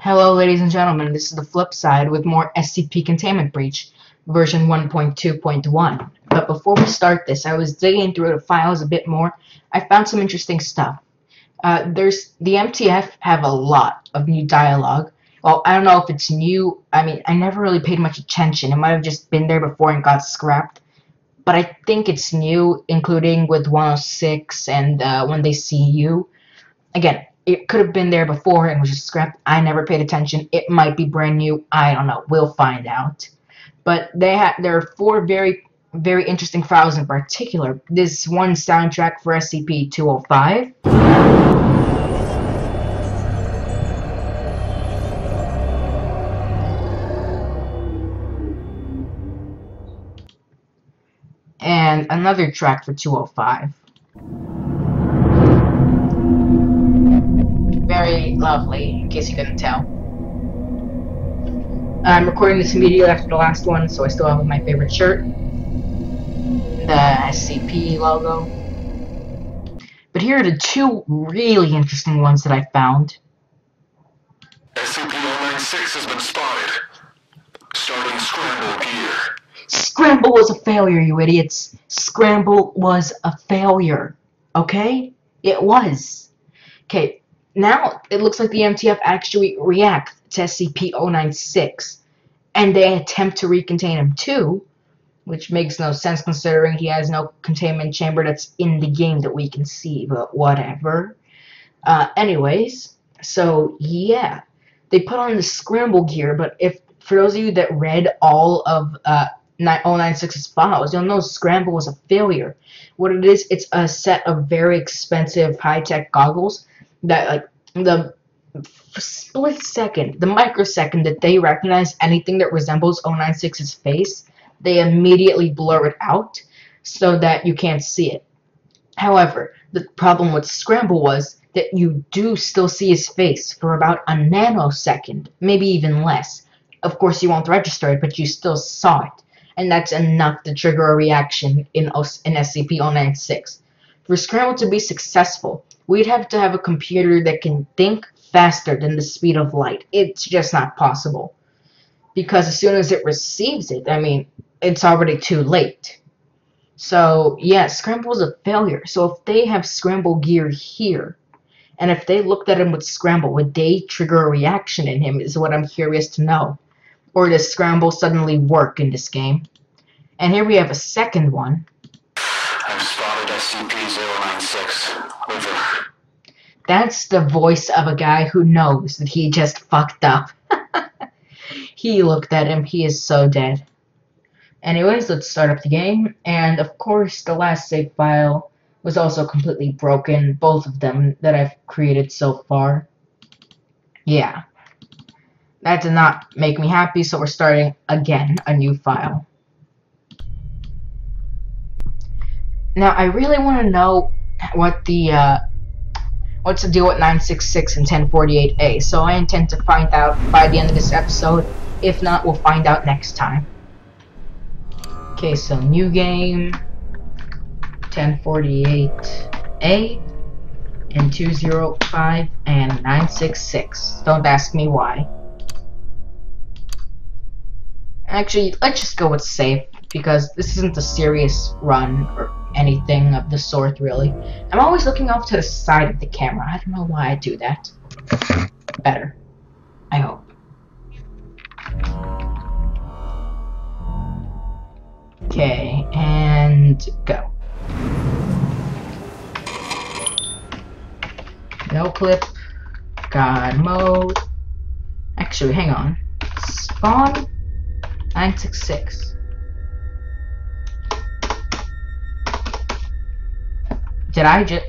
Hello ladies and gentlemen, this is the flip side with more SCP Containment Breach, version 1.2.1. But before we start this, I was digging through the files a bit more. I found some interesting stuff. Uh, there's the MTF have a lot of new dialogue. Well, I don't know if it's new. I mean, I never really paid much attention. It might have just been there before and got scrapped. But I think it's new, including with 106 and uh, when they see you. Again, it could have been there before and was just scrapped. I never paid attention. It might be brand new. I don't know. We'll find out. But they have there are four very very interesting files in particular. This one soundtrack for SCP-205. And another track for 205. Very lovely, in case you couldn't tell. I'm recording this immediately after the last one, so I still have my favorite shirt. The SCP logo. But here are the two really interesting ones that I found. SCP-096 has been spotted. Starting scramble gear. Scramble was a failure, you idiots. Scramble was a failure. Okay? It was. Okay, now it looks like the MTF actually react to SCP-096, and they attempt to recontain him too, which makes no sense considering he has no containment chamber that's in the game that we can see, but whatever. Uh, anyways, so yeah, they put on the scramble gear, but if for those of you that read all of uh, 096's files, you'll know scramble was a failure. What it is, it's a set of very expensive high-tech goggles that like the split second, the microsecond that they recognize anything that resembles 096's face, they immediately blur it out so that you can't see it. However, the problem with Scramble was that you do still see his face for about a nanosecond, maybe even less. Of course, you won't register it, but you still saw it. And that's enough to trigger a reaction in, o in SCP-096. For Scramble to be successful, we'd have to have a computer that can think faster than the speed of light. It's just not possible. Because as soon as it receives it, I mean, it's already too late. So, yeah, Scramble's a failure. So if they have Scramble gear here, and if they looked at him with Scramble, would they trigger a reaction in him is what I'm curious to know. Or does Scramble suddenly work in this game? And here we have a second one. I've spotted SCP-096. Over. That's the voice of a guy who knows that he just fucked up. he looked at him. He is so dead. Anyways, let's start up the game. And of course, the last save file was also completely broken. Both of them that I've created so far. Yeah. That did not make me happy, so we're starting again a new file. Now, I really want to know what the uh, what's the deal with 966 and 1048A. So I intend to find out by the end of this episode. If not, we'll find out next time. Okay, so new game 1048A and 205 and 966. Don't ask me why. Actually, let's just go with safe because this isn't a serious run or anything of the sort, really. I'm always looking off to the side of the camera. I don't know why I do that. Better. I hope. Okay, and go. No clip. God mode. Actually, hang on. Spawn 966. Did I just...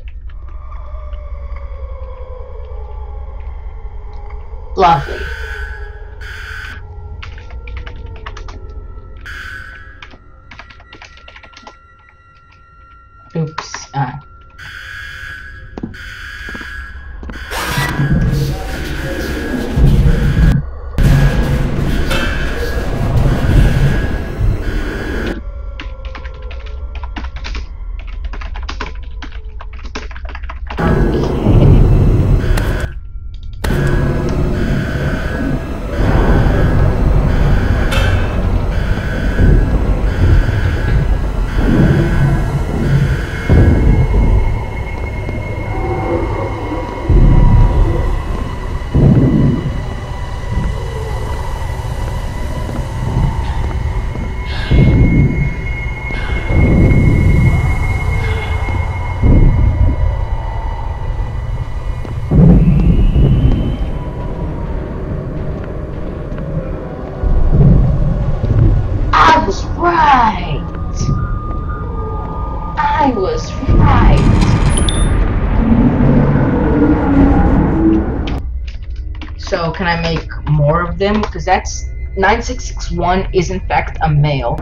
Lovely. can I make more of them? Because that's 9661 is in fact a male.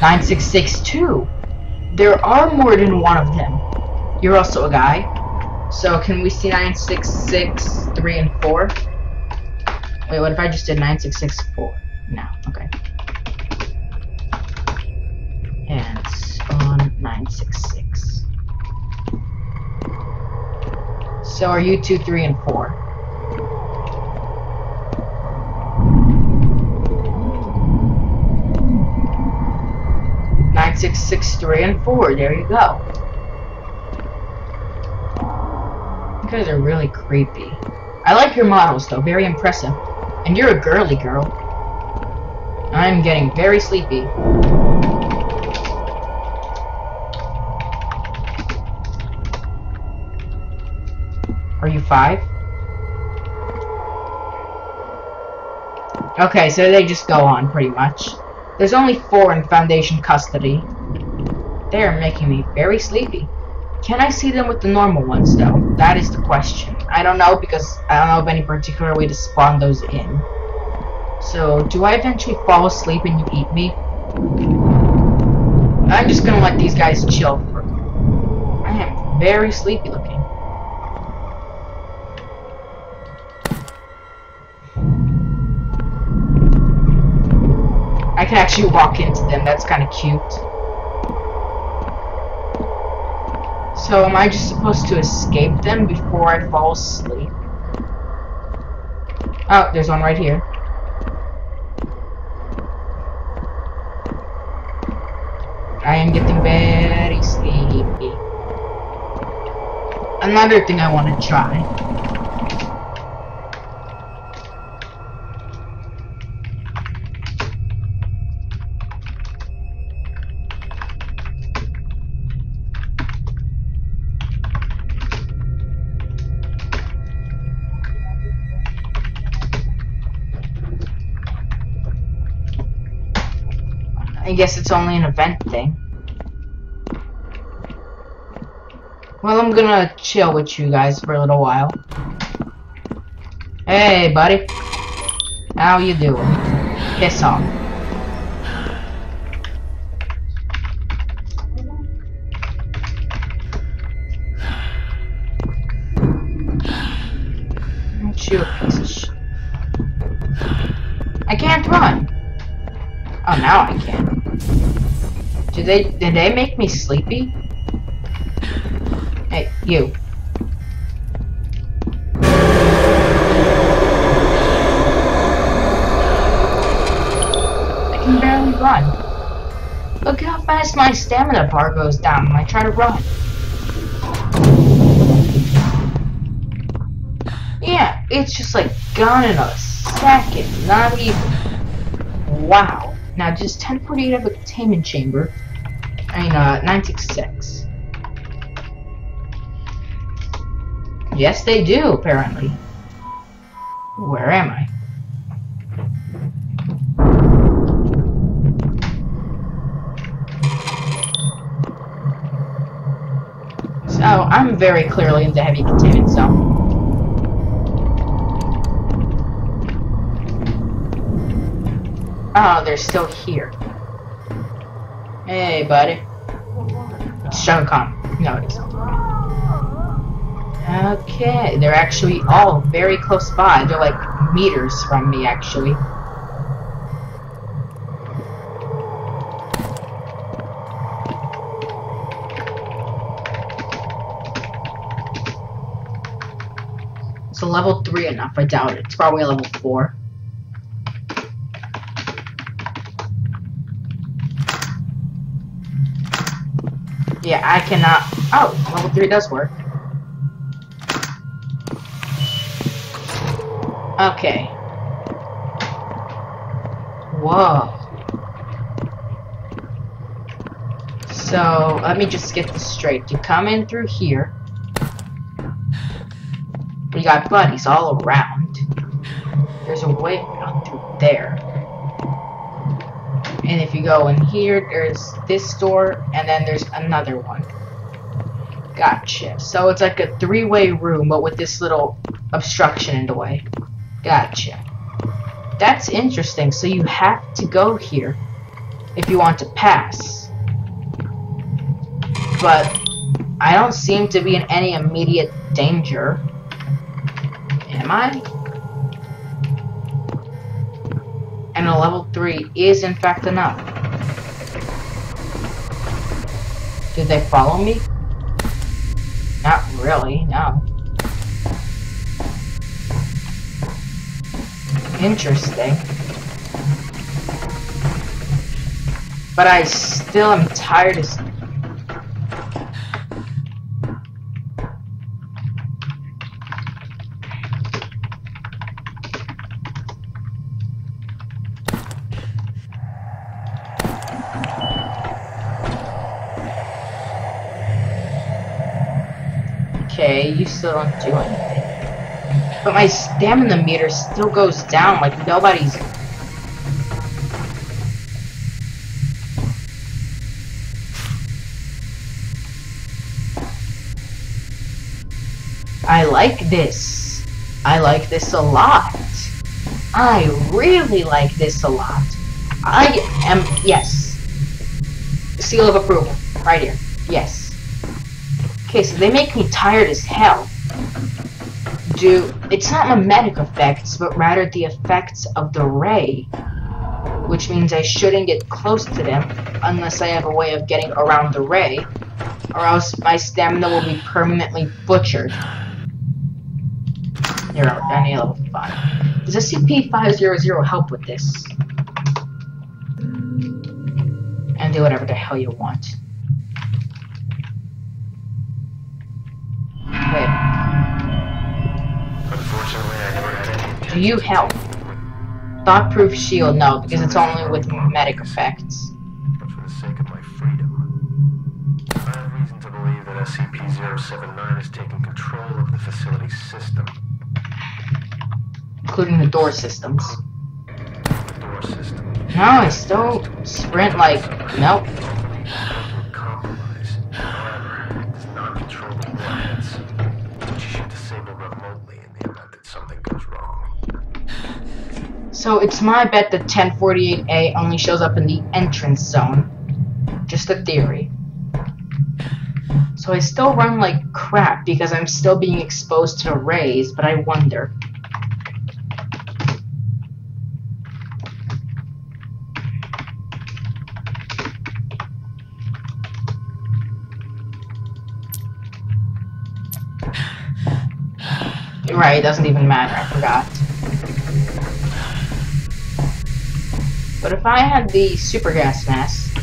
Nine six six two. There are more than one of them. You're also a guy. So can we see nine six six three and four? Wait, what if I just did nine six six four? No, okay. And 966. So are you 2, 3, and 4? Nine, six, six, three, and four. There you go. You guys are really creepy. I like your models, though. Very impressive. And you're a girly girl. I'm getting very sleepy. Five? Okay, so they just go on, pretty much. There's only four in Foundation custody. They're making me very sleepy. Can I see them with the normal ones, though? That is the question. I don't know, because I don't know of any particular way to spawn those in. So, do I eventually fall asleep and you eat me? I'm just gonna let these guys chill for I am very sleepy looking. Can actually walk into them. That's kind of cute. So am I just supposed to escape them before I fall asleep? Oh, there's one right here. I am getting very sleepy. Another thing I want to try. I guess it's only an event thing. Well, I'm gonna chill with you guys for a little while. Hey, buddy. How you doing? Piss off. I can't run. Oh, now I Did they did they make me sleepy? Hey, you. I can barely run. Look how fast my stamina bar goes down when I try to run. Yeah, it's just like gone in a second, not even. Wow. Now, does 1048 of a containment chamber? I mean, uh, 966. Yes, they do, apparently. Where am I? So, I'm very clearly in the heavy containment zone. Oh, they're still here. Hey, buddy. It's Shang. No, it isn't. Okay, they're actually all very close by. They're like meters from me, actually. So level 3 enough, I doubt it. It's probably level 4. Yeah, I cannot. Oh, level 3 does work. Okay. Whoa. So, let me just get this straight. You come in through here. We got buddies all around. There's a way out through there. And if you go in here, there's this door, and then there's another one. Gotcha. So it's like a three-way room, but with this little obstruction in the way. Gotcha. That's interesting. So you have to go here if you want to pass. But I don't seem to be in any immediate danger. Am I? And a level 3 is in fact enough. Did they follow me? Not really, no. Interesting. But I still am tired as Okay, you still don't do anything. But my stamina meter still goes down like nobody's... I like this. I like this a lot. I really like this a lot. I am... Yes. Seal of approval. Right here. Yes. Okay, so they make me tired as hell. Do it's not mimetic effects, but rather the effects of the ray. Which means I shouldn't get close to them unless I have a way of getting around the ray, or else my stamina will be permanently butchered. Here, I need level 5. Does SCP-500 help with this? And do whatever the hell you want. Do you help? Thought-proof shield, no, because it's only with mimetic effects. But for the sake of my freedom. I have reason to believe that SCP-079 has taken control of the facility's system. Including the door systems. The door system. No, I still sprint like, nope. So it's my bet that 1048A only shows up in the entrance zone. Just a theory. So I still run like crap because I'm still being exposed to the rays, but I wonder. Right, it doesn't even matter, I forgot. But if I had the super gas mask,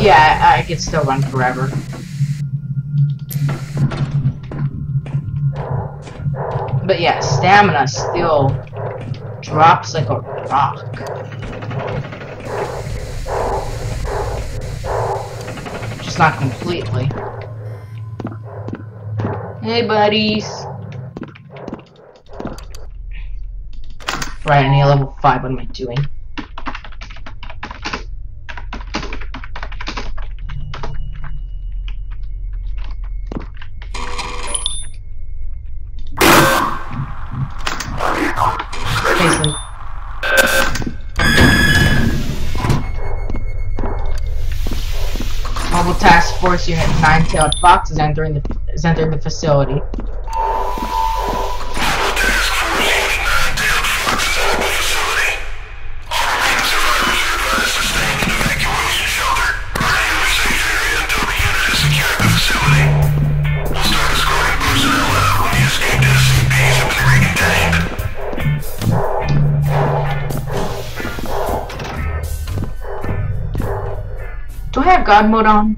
yeah, I, could still run forever. But yeah, stamina still drops like a rock. Just not completely. Hey, buddies. Right, I need a level 5. What am I doing? Start escorting personnel out when the escaped SCPs have been recontained. Do I have God mode on?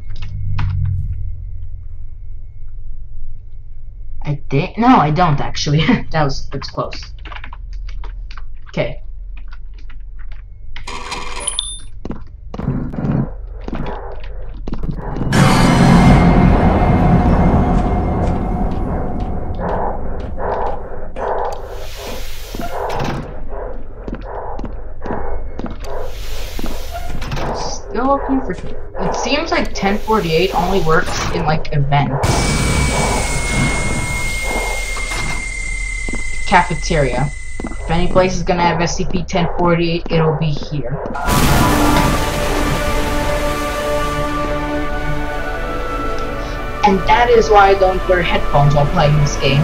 No, I don't actually. that was that's close. Okay. Still looking for. It seems like 1048 only works in like events. Cafeteria. If any place is gonna have SCP-1048, it'll be here. And that is why I don't wear headphones while playing this game.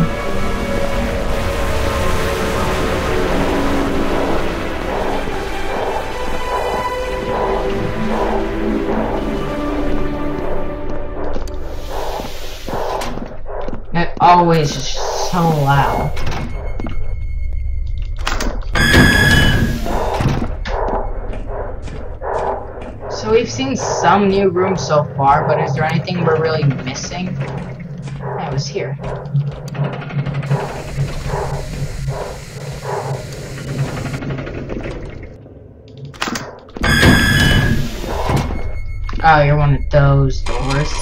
It always is so loud. Some new rooms so far, but is there anything we're really missing? That was here. Oh, you're one of those doors.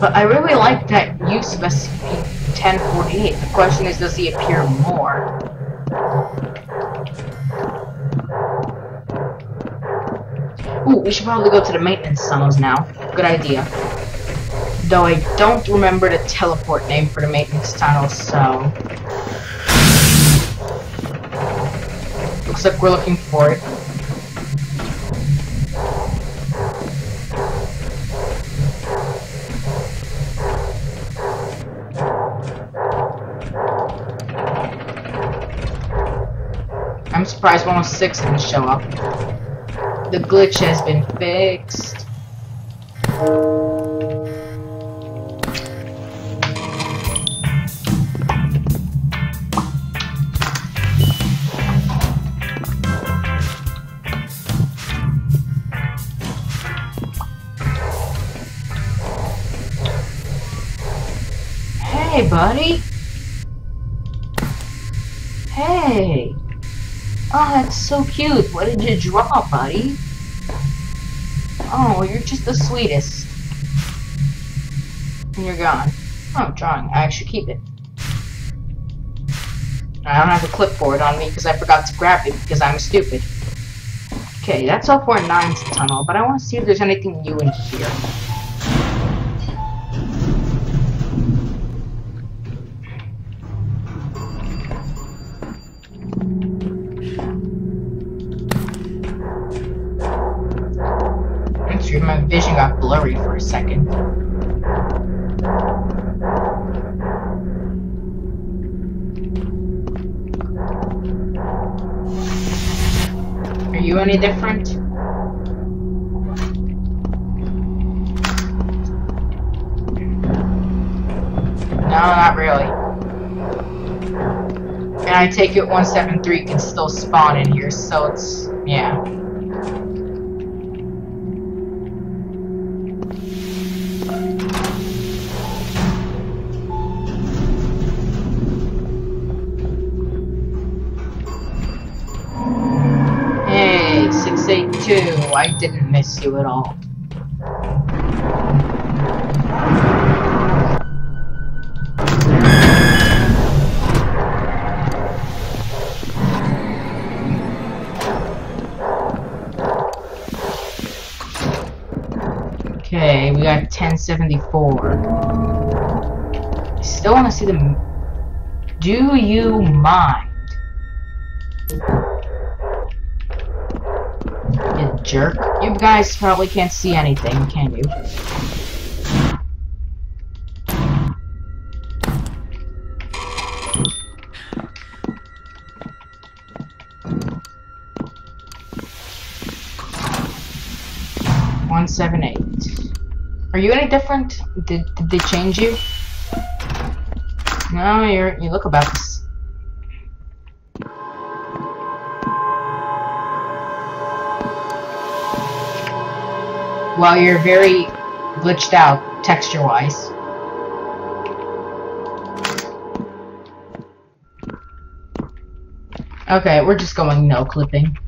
But I really like that use of SCP-1048. The question is, does he appear more? Ooh, we should probably go to the maintenance tunnels now. Good idea. Though I don't remember the teleport name for the maintenance tunnels, so... Looks like we're looking for it. I'm surprised 106 didn't show up. The glitch has been fixed. Oh, that's so cute. What did you draw, buddy? Oh, you're just the sweetest. And you're gone. Oh, drawing. I should keep it. I don't have a clipboard on me because I forgot to grab it because I'm stupid. Okay, that's all for Nine's tunnel, but I want to see if there's anything new in here. Second. Are you any different? No, not really. And I take it 173 can still spawn in here, so it's, yeah. Didn't miss you at all. Okay, we got 1074. I still want to see the... Do you mind? You jerk. Guys probably can't see anything, can you? One seven eight. Are you any different? Did did they change you? No, you're you look about this. Well, you're very glitched out texture-wise. Okay, we're just going no clipping.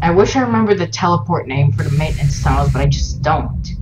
I wish I remembered the teleport name for the maintenance tunnels, but I just don't.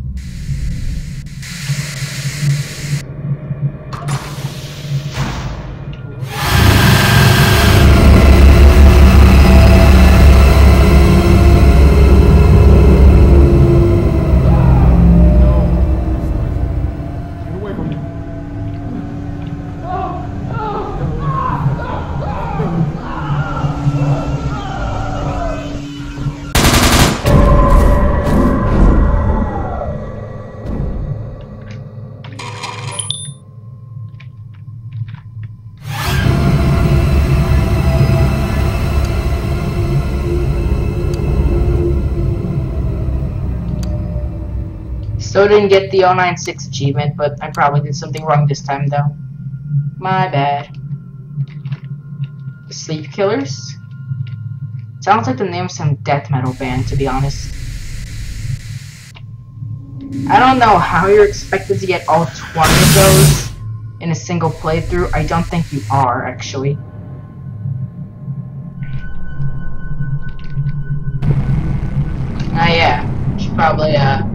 Didn't get the 096 achievement, but I probably did something wrong this time though. My bad. Sleep Killers? Sounds like the name of some death metal band, to be honest. I don't know how you're expected to get all 20 of those in a single playthrough. I don't think you are, actually. Ah, yeah. Should probably, uh...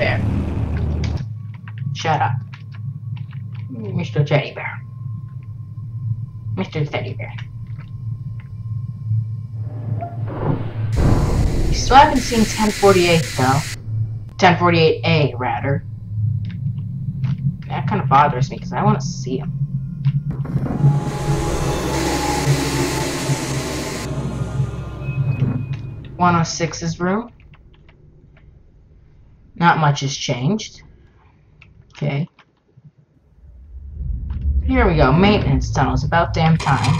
There. Shut up. Mr. Teddy Bear. Mr. Teddy Bear. You still haven't seen 1048 though. 1048A rather. That kind of bothers me because I want to see him. One oh six's room. Not much has changed. Okay. Here we go. Maintenance tunnels. About damn time.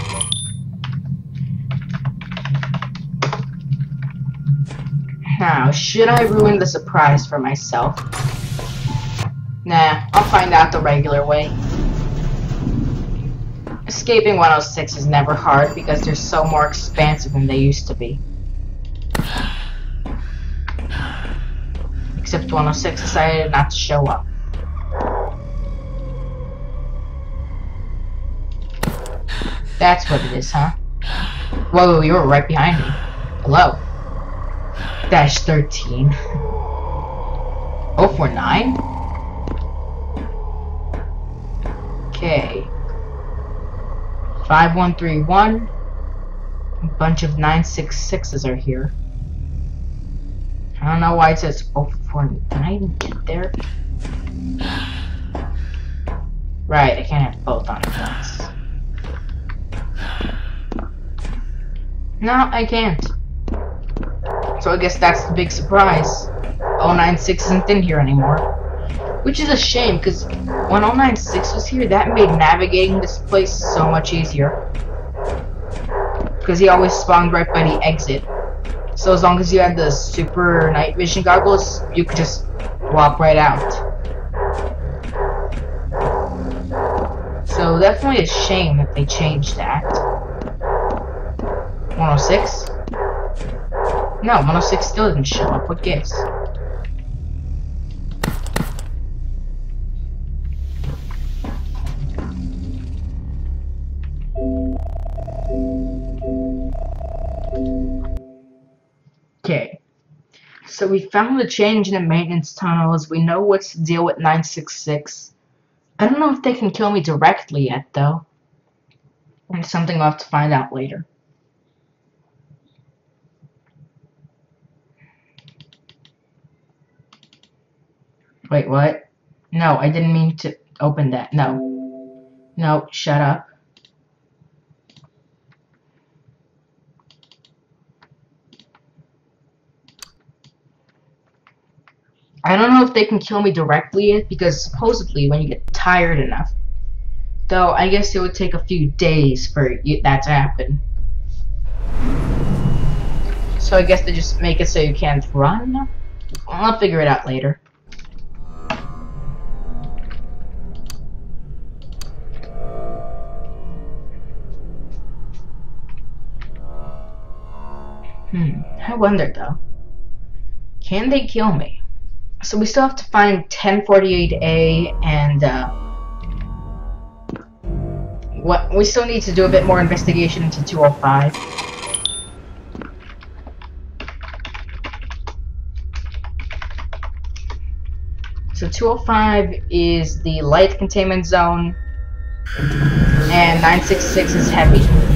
Now, should I ruin the surprise for myself? Nah, I'll find out the regular way. Escaping 106 is never hard because they're so more expansive than they used to be. Except 106 decided not to show up. That's what it is, huh? Whoa, you were right behind me. Hello. Dash 13. 049? Okay. 5131. A bunch of 966s are here. I don't know why it says 049. Get there. Right, I can't have both on at once. No, I can't. So I guess that's the big surprise. 096 isn't in here anymore. Which is a shame, because when 096 was here, that made navigating this place so much easier. Because he always spawned right by the exit. So as long as you had the super night vision goggles, you could just walk right out. So definitely a shame that they changed that. 106? No, 106 still didn't show up. What gives? So we found the change in the maintenance tunnels. We know what's the deal with 966. I don't know if they can kill me directly yet, though. It's something I'll have to find out later. Wait, what? No, I didn't mean to open that. No. No, shut up. I don't know if they can kill me directly because supposedly when you get tired enough, though I guess it would take a few days for that to happen. So I guess they just make it so you can't run? I'll figure it out later. Hmm, I wonder though. Can they kill me? So we still have to find 1048A and uh, what we still need to do a bit more investigation into 205. So 205 is the light containment zone and 966 is heavy.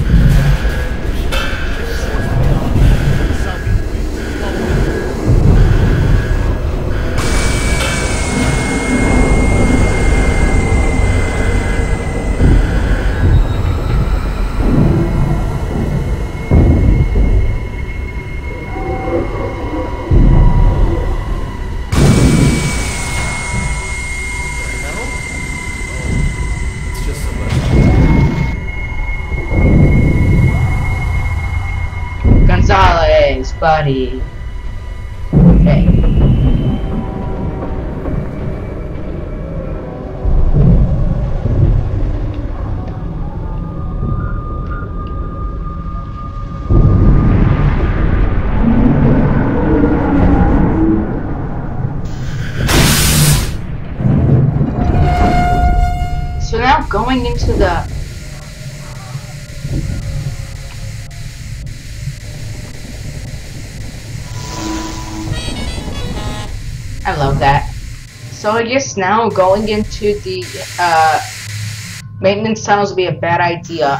Buddy. Okay. So I guess now going into the uh, maintenance tunnels would be a bad idea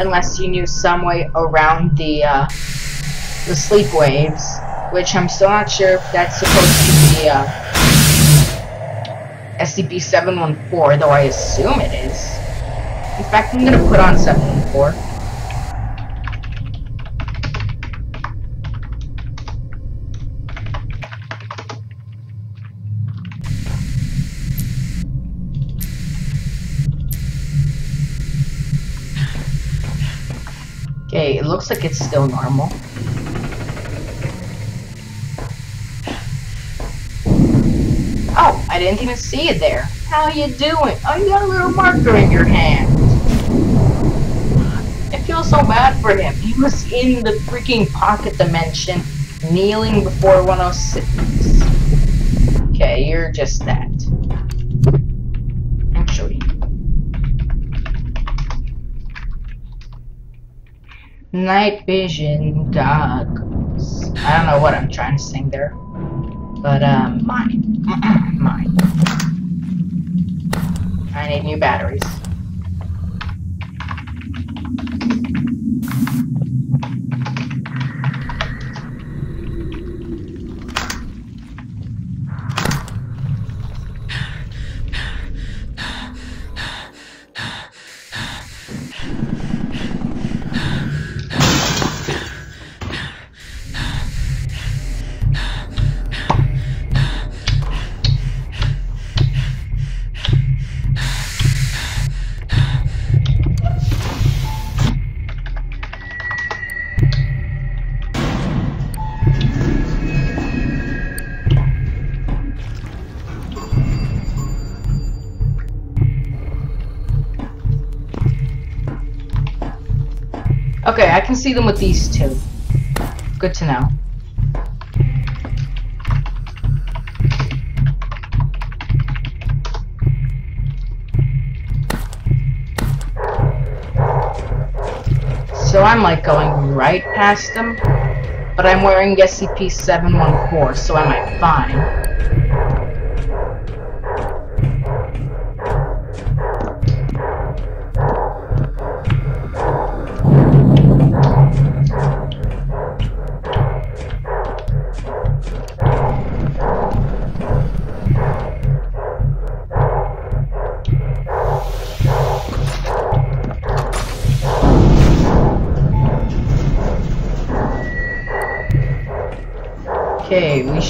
unless you knew some way around the uh, the sleep waves, which I'm still not sure if that's supposed to be uh, SCP-714, though I assume it is. In fact, I'm gonna put on 714. Okay, it looks like it's still normal. Oh, I didn't even see it there. How you doing? Oh, you got a little marker in your hand. I feel so bad for him. He was in the freaking pocket dimension, kneeling before 106. Okay, you're just that. Actually. Night vision goggles. I don't know what I'm trying to sing there. But, um, mine. mine. I need new batteries. Can see them with these two. Good to know. So I'm like going right past them, but I'm wearing SCP-714, so I fine?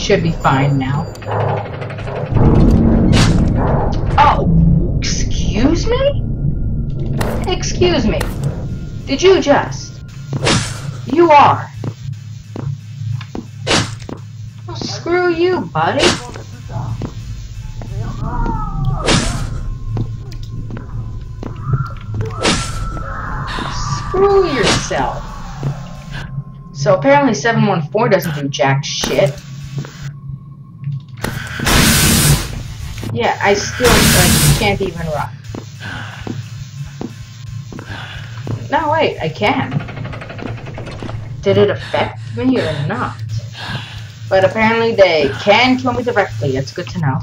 Should be fine now. Oh, excuse me? Excuse me. Did you just? You are. Well, screw you, buddy. Screw yourself. So apparently 714 doesn't do jack shit. Yeah, I still like, can't even run. No, wait, I can. Did it affect me or not? But apparently they can kill me directly. It's good to know.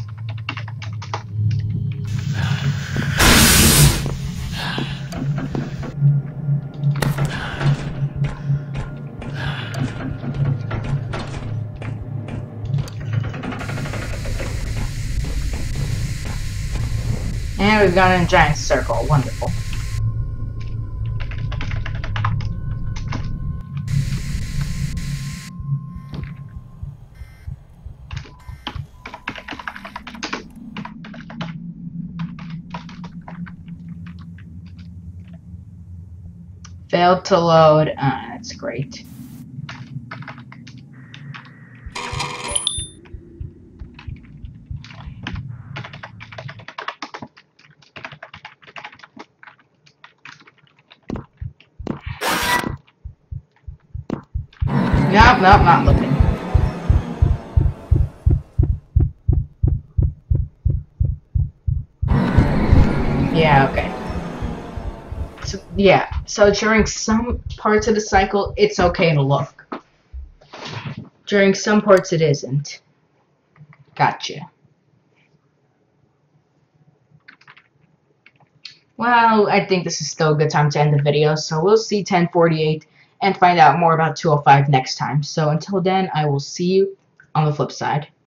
We've gone in a giant circle. Wonderful. Failed to load. Uh, that's great. Nope, nope, not looking. Yeah, okay. So, yeah, so during some parts of the cycle, it's okay to look. During some parts, it isn't. Gotcha. Well, I think this is still a good time to end the video, so we'll see 1048 and find out more about 205 next time. So until then, I will see you on the flip side.